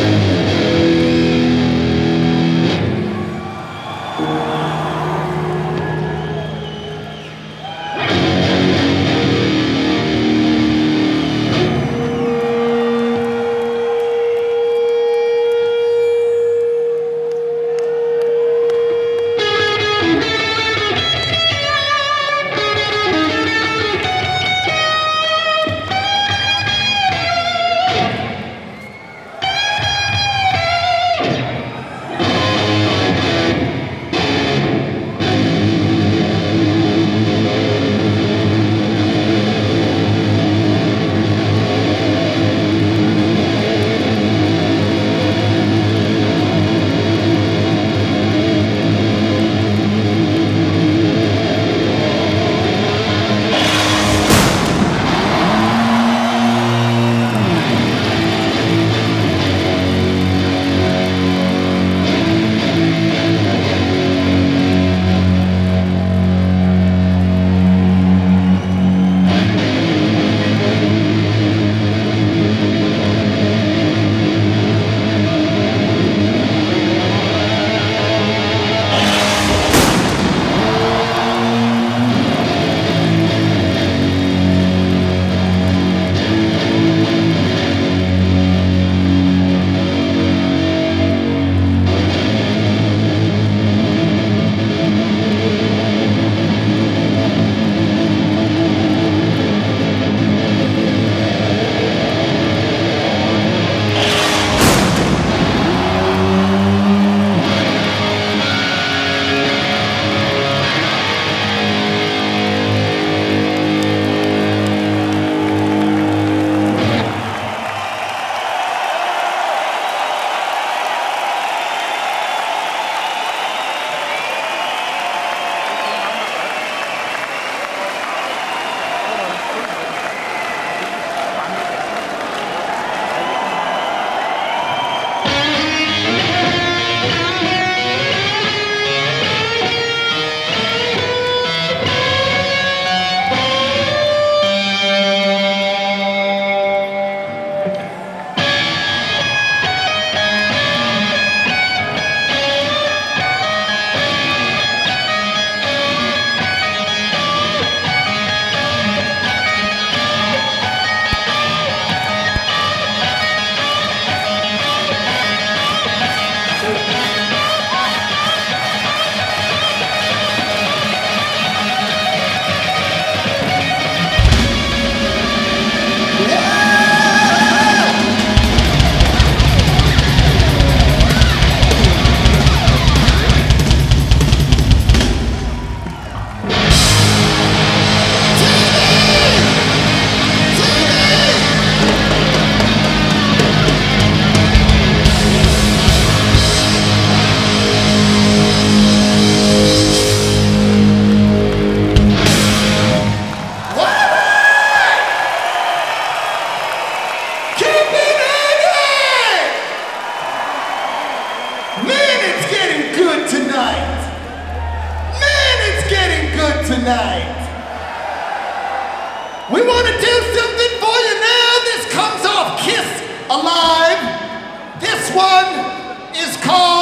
Música tonight. We want to do something for you now. This comes off Kiss Alive. This one is called